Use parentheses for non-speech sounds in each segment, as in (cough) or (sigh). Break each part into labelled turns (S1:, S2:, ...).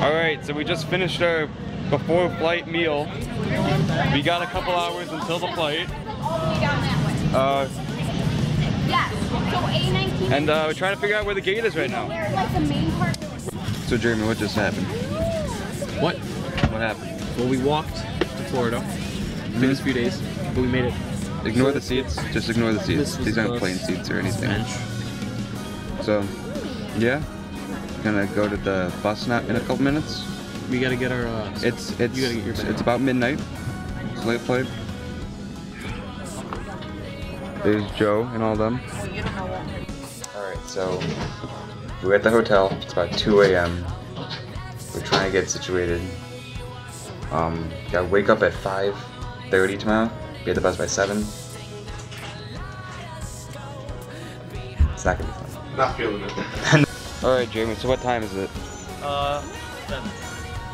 S1: All right, so we just finished our before flight meal. We got a couple hours until the flight. Uh, and uh, we're trying to figure out where the gate is right now. So Jeremy, what just happened?
S2: What?
S1: What happened?
S2: Well, we walked to Florida. It took us a few days, but we made it.
S1: Ignore the seats. Just ignore the seats. These aren't plane seats or anything. So, yeah, gonna go to the bus now in a couple minutes.
S2: We gotta get our. Uh,
S1: It's it's
S2: You gotta get your bag.
S1: it's about midnight. It's late flight. There's Joe and all them. All right, so we're at the hotel. It's about 2 a.m. We're trying to get situated. Um, gotta wake up at 5:30 tomorrow. Be at the bus by 7. It's not gonna be fun.
S3: Not feeling it. (laughs)
S1: All right, Jeremy. So what time is it?
S4: Uh, seven.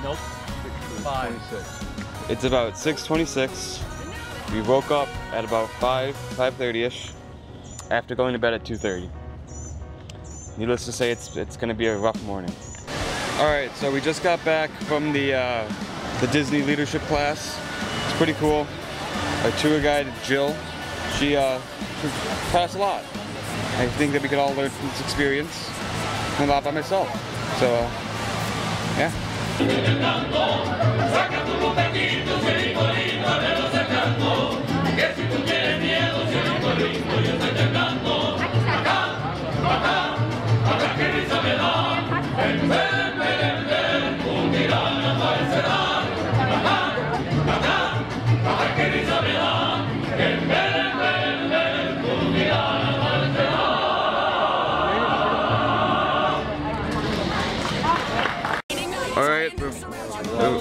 S4: Nope. Five.
S1: It's about 6:26. We woke up at about 5, 5:30ish, after going to bed at 2:30. Needless to say, it's it's gonna be a rough morning. All right, so we just got back from the uh, the Disney leadership class. It's pretty cool. Our tour guide Jill, she uh, taught us a lot. I think that we could all learn from this experience. I'm a lot by myself. So, uh, yeah.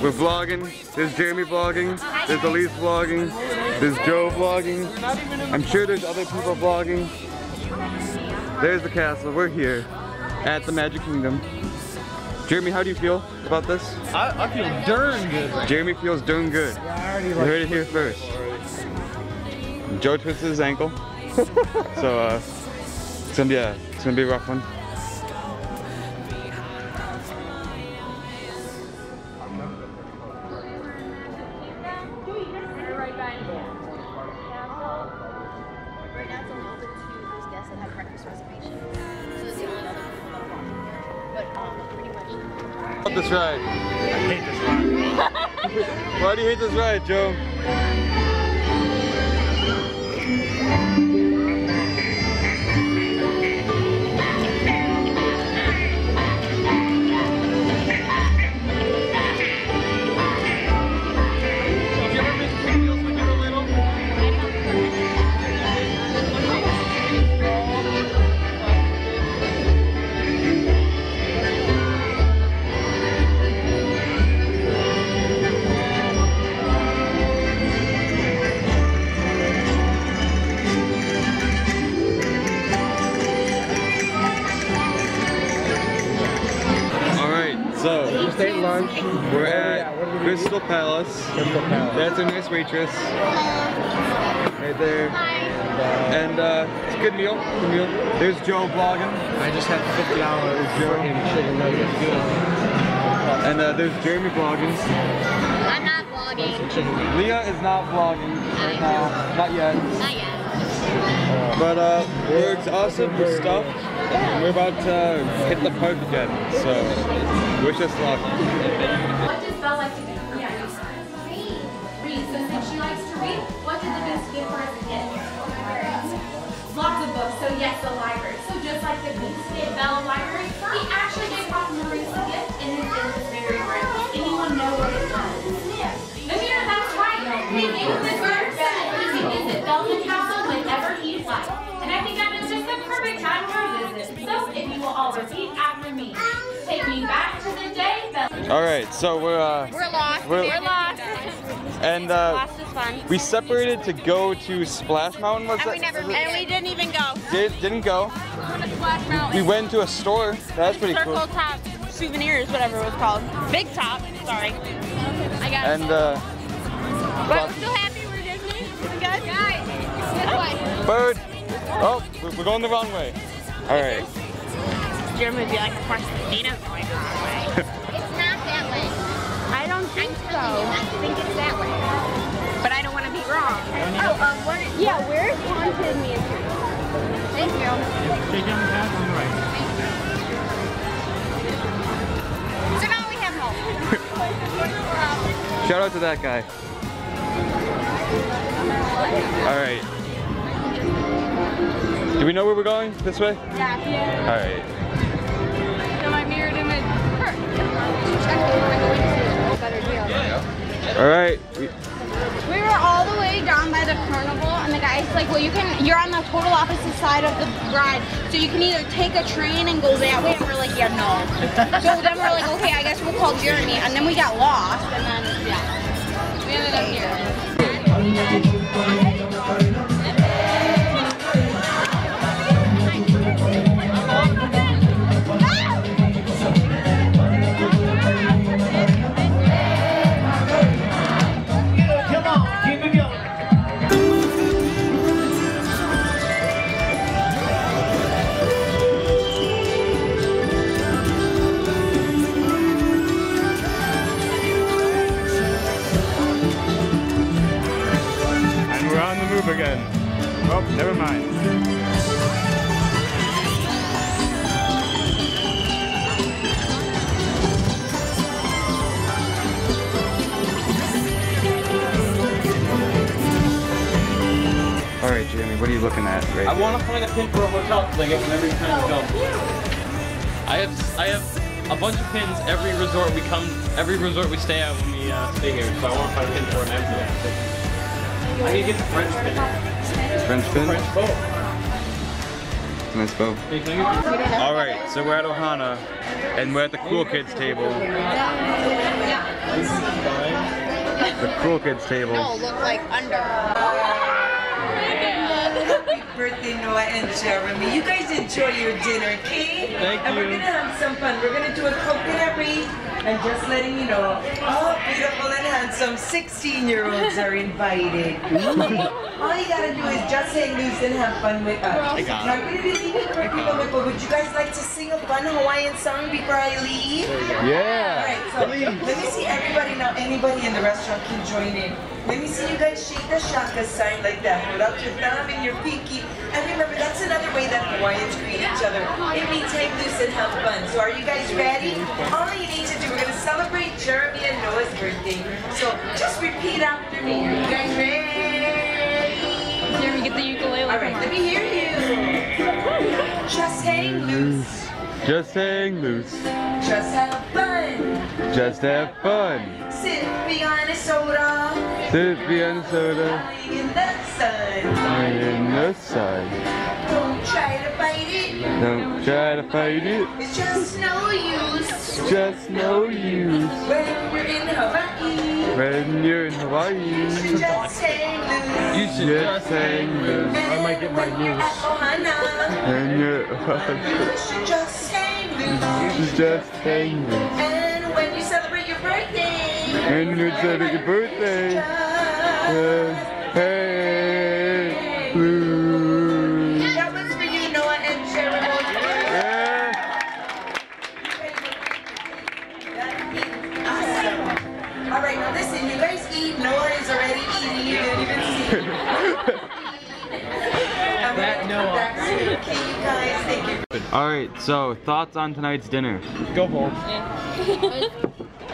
S1: We're, vlogging. There's Jeremy vlogging. There's Elise vlogging. There's Joe vlogging. I'm sure there's other people vlogging. There's the castle. We're here at the Magic Kingdom. Jeremy, how do you feel about this?
S4: I, I feel darn good
S1: Jeremy feels doing good. You heard it here first. Joe twisted his ankle. (laughs) so uh, it's gonna be a it's gonna be a rough one. This ride.
S4: I hate this ride. (laughs)
S1: Why do you hate this ride, Joe? Crystal Palace. That's a nice waitress. Right there. And uh, it's a good meal. Good meal. There's Joe vlogging.
S2: I just had fifty dollars for chicken nuggets.
S1: And uh, there's Jeremy vlogging.
S5: I'm not vlogging.
S1: Leah is not vlogging right now. Not yet.
S5: Not yet.
S1: But uh, we're exhausted, we're stuffed, and we're about to hit the park again. So wish us luck.
S6: Read, the best give her as a gift? Lots of books. So yes, the library. So just like the Beast gave Belle a library, he actually gave Papa Maurice a gift, and it is very rare. Anyone know what it was? Amira, that's right. He gave him the bird so that he could visit Bellman Castle whenever he'd like. And I think that is just the perfect time for a visit. So if you will all repeat after me. Take me back to the day Belle
S1: All right, so we're uh,
S5: We're lost.
S1: We're-
S5: We're, lost.
S1: And uh,
S5: Lost is fun.
S1: we separated to go to Splash Mountain. Was
S5: and
S1: that?
S5: we never And we didn't even go.
S1: Did, didn't go. We went to a store. That's pretty
S5: Circle
S1: cool.
S5: Top Souvenirs, whatever it was called. Big Top. Sorry. I got
S1: And
S5: it.
S1: uh,
S5: But we're still happy we're Disney. We good? Guys,
S1: bird. Oh, we're, we're going the wrong way. All right.
S3: Jeremy would be like, of course, Dina's going the wrong way. So.
S5: I think it's that way.
S3: But I don't want to be wrong.
S5: Oh, um, one,
S3: Yeah, where's Haunted Mansion?
S5: thank you.
S4: Take down the path on the right.
S5: So now we have hope.
S1: Shout out to that guy. All right. Do we know where we're going? This way?
S3: Yeah.
S1: All right.
S3: So my mirrored image.
S1: All right. We-
S3: We were all the way down by the carnival, and the guy's like, "Well, you can. You're on the total opposite side of the ride, so you can either take a train and go that way." And we're like, "Yeah, no." so then we're like, "Okay, I guess we'll call Jeremy." And then we got lost, and then yeah, we ended up here.
S4: Want to find a pin for a hotel because I get one every time we go. I have I have a bunch of pins every resort we come, every resort we stay at when we uh, stay here. So I want to find a pin for an Amsterdam. I need to get the French pin.
S1: French pin?
S4: French boat.
S1: Nice bow.
S4: Hey, can I get your-
S1: All right, so we're at Ohana, and we're at the cool kids table. The cool kids table.
S5: No, look like under.
S7: Happy birthday, Noah and Jeremy. You guys enjoy your dinner, okay?
S4: Thank
S7: And we're gonna have some fun. We're gonna do a coconut wreath and just letting you know, all beautiful and handsome 16-year-olds are invited. (laughs) all you gotta do is just hang loose and have fun with us. Now, really, really, people, people, would you guys like to sing a fun Hawaiian song before I leave?
S1: Yeah.
S7: Alright, so let me see everybody now. Anybody in the restaurant can join in. Let me see you guys shake the shaka sign like that. Put out your thumb and your pinky. And remember, that's another way that Hawaiians greet each other. It means hang loose and have fun. So are you guys ready? All you need to do, we're gonna celebrate Jeremy and Noah's birthday. So just repeat after me. Are you guys ready?
S3: Jeremy, get the ukulele.
S7: Alright, let me hear you. Just hang loose.
S1: Just hang loose.
S7: Just have fun.
S1: Just have fun.
S7: Sip behind a soda.
S1: Sit behind the soda
S7: Lying in the sun.
S1: in the sun.
S7: Don't try to fight it. It's just no use
S1: Just no use
S7: when you're in Hawaii.
S1: when you're in Hawaii.
S7: You should just hang loose.
S4: You should
S1: Just hang loose
S7: I might get my news. Ohana,
S1: when you're
S7: you should just hang loose.
S1: just hang loose.
S7: And when you celebrate your birthday,
S1: And you celebrate your birthday. So thoughts on tonight's dinner?
S4: Go home. (laughs)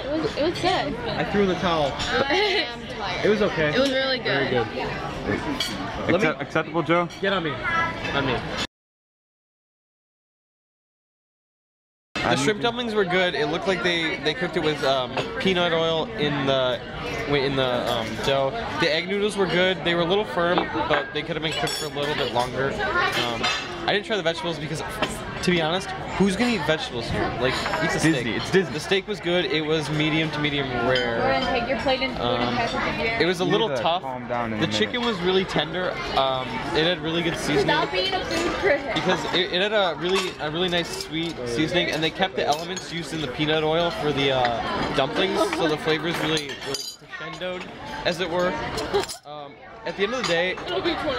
S5: It was, it was good.
S4: I threw in the towel.
S5: I am tired.
S4: It was okay.
S5: It was really good.
S4: Very
S5: good.
S4: good.
S1: Accept- acceptable, Joe?
S4: Get on me. On me. The shrimp dumplings were good. It looked like they, they cooked it with um, peanut oil in the wait, in the um, dough. The egg noodles were good. They were a little firm, but they could have been cooked for a little bit longer. Um, I didn't try the vegetables because, to be honest, who's gonna eat vegetables here? Like, eat the steak.
S1: It's Disney.
S4: The steak was good. It was medium to medium rare.
S3: Gordon, take your plate and
S4: Um,
S3: it to Jeremy.
S4: It was a little
S1: to
S4: tough.
S1: calm down in
S4: The
S1: a
S4: chicken
S1: minute.
S4: was really tender. Um, it had really good seasoning
S3: Stop being a food critic.
S4: because it, it had a really a really nice sweet seasoning, and they kept the elements used in the peanut oil for the uh, dumplings, so the flavors really really crescendoed. As it were. Um, at the end of the day,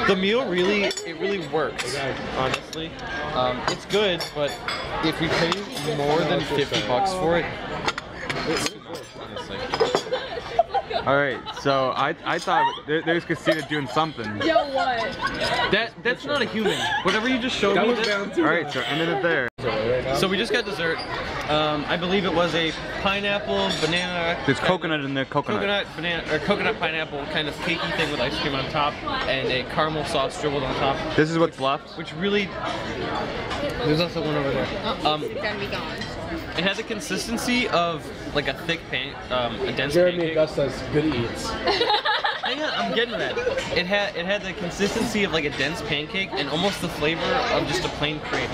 S4: the meal really, it really works. Honestly, um, it's good, but if we pay more than 50 bucks for it, it's too much, honestly.
S1: All right, so I I thought there, there's Christina doing something.
S6: Yo, what?
S4: That that's not a human. Whatever you just showed
S2: That
S4: me.
S2: was
S4: that-
S2: down too.
S1: All right, so ended it there.
S4: So we just got dessert. Um, I believe it was a pineapple banana.
S1: There's coconut
S4: of-
S1: in there, coconut.
S4: Coconut banana or coconut pineapple kind of cakey thing with ice cream on top and a caramel sauce dribbled on top,
S1: This is what's left.
S4: which really. There's also one over there. Um,
S3: Gonna be gone.
S4: it had the consistency of like a thick pan, um, a dense
S2: Jeremy
S4: pancake.
S2: Agosta's good eats. (laughs)
S4: Hang I'm getting that. It had it had the consistency of like a dense pancake and almost the flavor of just a plain crepe.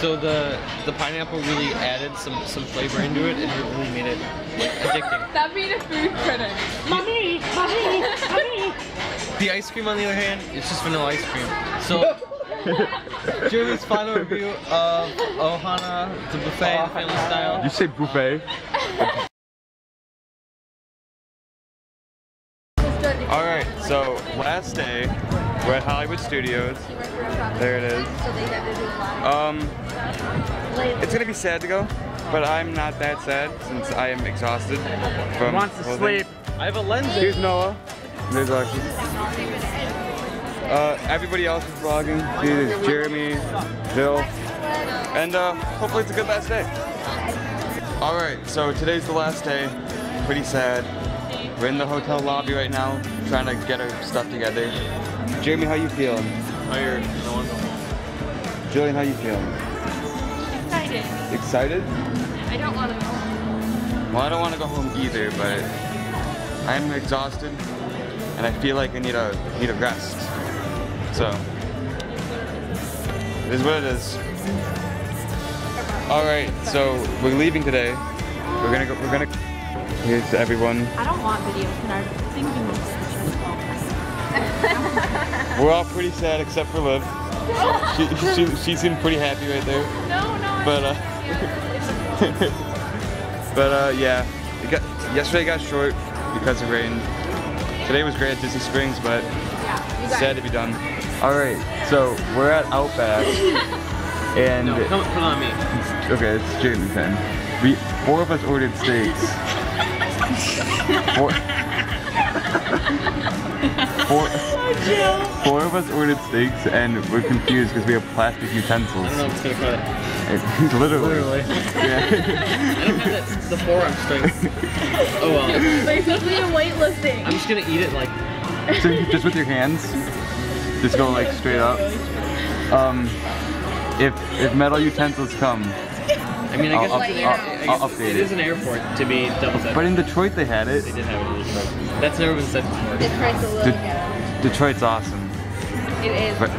S4: So the the pineapple really added some some flavor into it and it really made it like, addicting. (laughs)
S6: That being a food critic. Mommy, mommy, mommy.
S4: The ice cream on the other hand, it's just vanilla ice cream. So (laughs) Jeremy's final review of Ohana, the buffet, the family style.
S1: You say buffet. (laughs) so last day, we're at Hollywood Studios. There it is. Um, it's gonna be sad to go, but I'm not that sad since I am exhausted from.
S2: Wants to
S1: clothing.
S2: sleep.
S4: I have a lens.
S1: Here's Noah. There's Alexis. Uh, everybody else is vlogging. There's Jeremy, Bill, and uh, hopefully it's a good last day. All right, so today's the last day. Pretty sad. We're in the hotel lobby right now, trying to get our stuff together. Jeremy, how you feeling?
S4: Tired. No one.
S1: Julian, how you feeling?
S6: Excited.
S1: Excited?
S6: I don't want to. Go home.
S1: Well, I don't want to go home either, but I'm exhausted, and I feel like I need a need a rest. So it is what it is. All right, so we're leaving today. We're gonna go. We're gonna. Here's everyone.
S6: I don't want videos. Can I thinking (laughs)
S1: We're all pretty sad except for Liv. She, she, she seemed pretty happy right there.
S6: No, no.
S1: But uh, (laughs) but uh, yeah, it got yesterday got short because of rain. Today was great at Disney Springs, but sad to be done. All right, so we're at Outback, (laughs) and
S4: No, come put on me.
S1: okay, it's Jamie's then. We four of us ordered steaks. Four, four, four of us ordered steaks, and we're confused because we have plastic utensils.
S4: I don't know if it's gonna cut it.
S1: It- (laughs) literally.
S2: Literally.
S1: Yeah.
S4: I don't have that, the forearm strength. Oh well.
S6: Basically a weightlifting.
S4: I'm just gonna eat it like.
S1: so you- just with your hands, just go like straight up. Um, if if metal utensils come,
S4: I mean, I
S1: I'll,
S4: guess,
S1: up-
S4: I guess
S1: I'll- I'll update
S4: it is an airport to be double said.
S1: But in Detroit they had it.
S4: They did have it. But that's never been said before.
S3: Detroit's a little
S1: De- Detroit's awesome.
S3: It is.
S1: But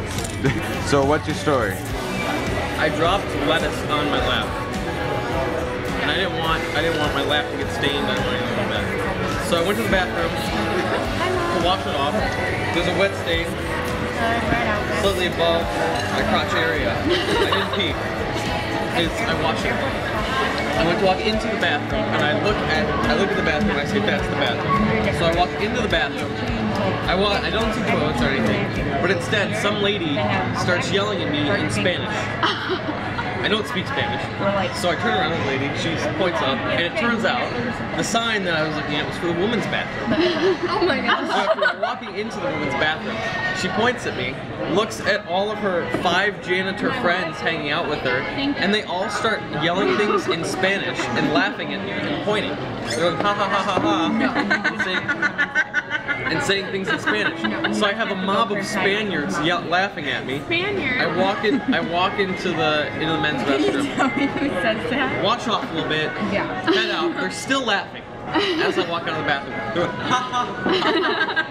S1: (laughs) so what's your story?
S4: I dropped lettuce on my lap, and I didn't want I didn't want my lap to get stained on anything like that. So I went to the bathroom to wash it off. There's a wet stain slightly above my crotch area. I didn't pee. It's, I washed it. I went to walk into the bathroom, and I look at I look at the bathroom. and I say that's the bathroom. So I walk into the bathroom. I walk, I don't see toilets or anything, but instead some lady starts yelling at me in Spanish. (laughs) I don't speak Spanish. So I turn around at the lady, she points up, and it turns out the sign that I was looking at was for the women's bathroom. (laughs)
S6: Oh my god.
S4: So after walking into the women's bathroom, she points at me, looks at all of her five janitor friends hanging out with her, and they all start yelling things in Spanish and laughing at me and pointing. They're like ha ha ha ha ha, saying, and saying things in Spanish. So I have a mob of Spaniards yell, laughing at me.
S6: Spaniard.
S4: I walk in. I walk into the into the men's restroom.
S6: Tell me who says that.
S4: Wash off a little bit.
S6: Yeah.
S4: Head out. They're still laughing as I walk out of the bathroom. They're like, ha ha.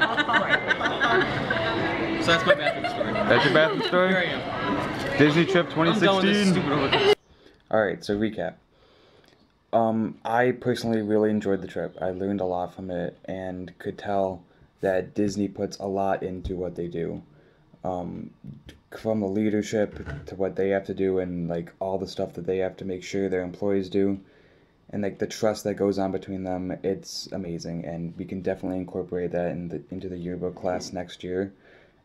S4: so that's my bathroom story.
S1: That's your bathroom story.
S4: Here I
S1: story?
S4: am.
S1: Disney trip
S4: I'm done with this
S1: 2016.
S4: stupid overcoat.
S1: All right, so recap. Um, I personally really enjoyed the trip. I learned a lot from it and could tell that Disney puts a lot into what they do. Um, from the leadership to what they have to do and like all the stuff that they have to make sure their employees do. and like the trust that goes on between them, it's amazing, and we can definitely incorporate that in the, into the yearbook class next year,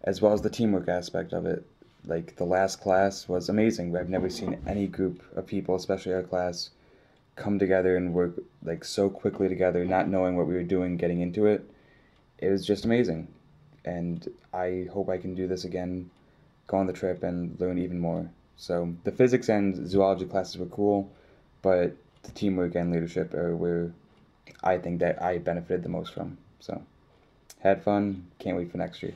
S1: as well as the teamwork aspect of it. Like the last class was amazing. I've never seen any group of people, especially our class, come together and work like so quickly together, not knowing what we were doing, getting into it. It was just amazing, and I hope I can do this again, go on the trip and learn even more. So the physics and zoology classes were cool, but the teamwork and leadership are where I think that I benefited the most from. So had fun. Can't wait for next year.